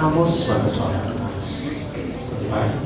阿摩斯把他耍了，怎么？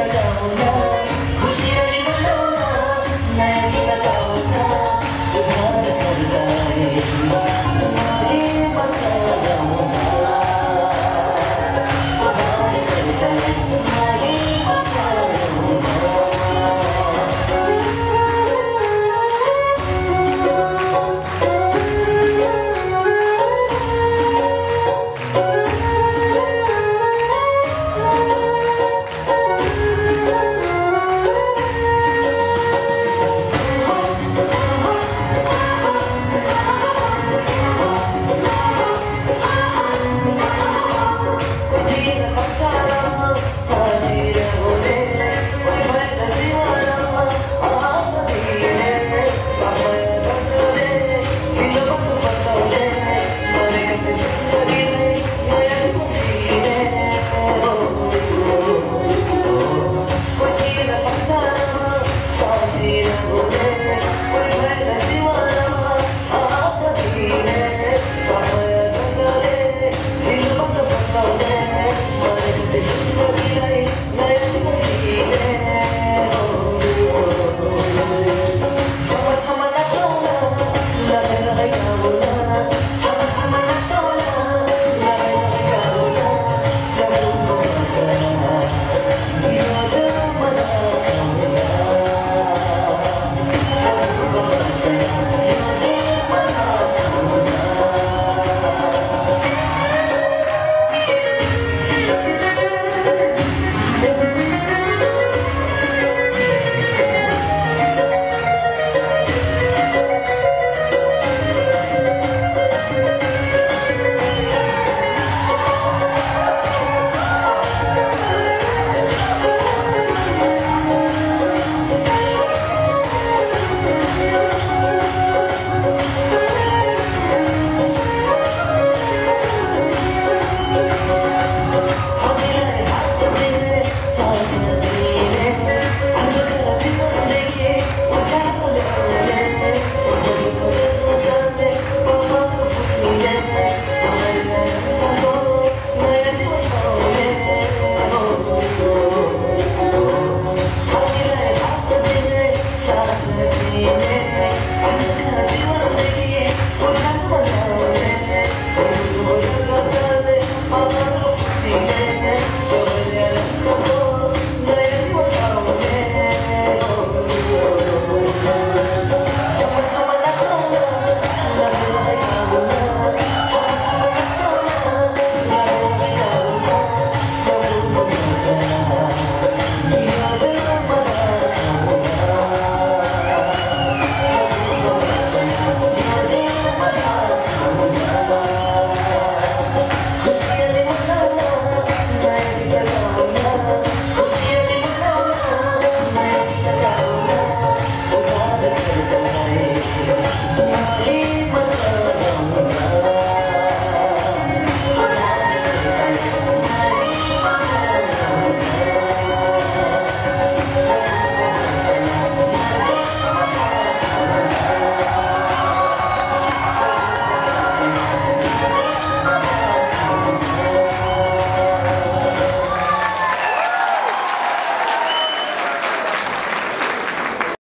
beautiful.